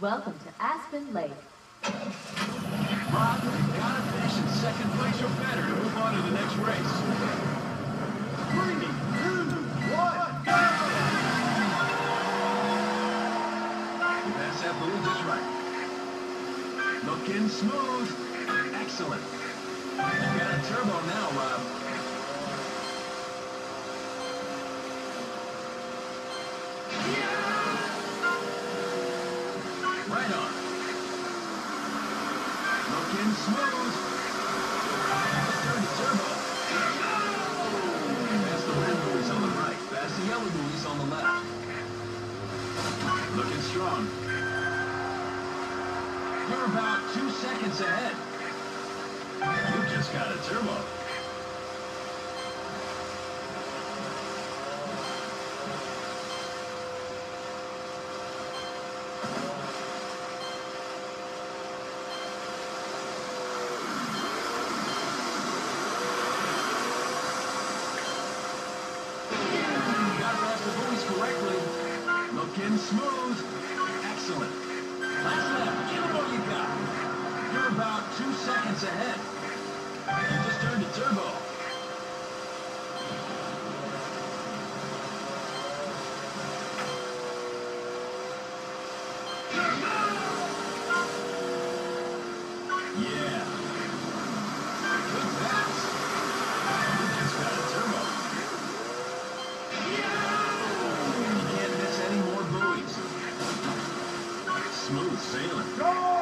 Welcome to Aspen Lake. Rob, you gotta finish in second place or better to move on to the next race. Three, two, one, go! Pass that buoy just right. Looking smooth. Excellent. You got a turbo Right on. Looking smooth. Turn the turbo. Pass the red buoys on the right. Pass the yellow buoys on the left. Looking strong. You're about two seconds ahead. You just. Got past the buoys correctly. Looking smooth. Excellent. Last lap. Give it all you got. You're about two seconds ahead. You just turned the turbo. Taylor.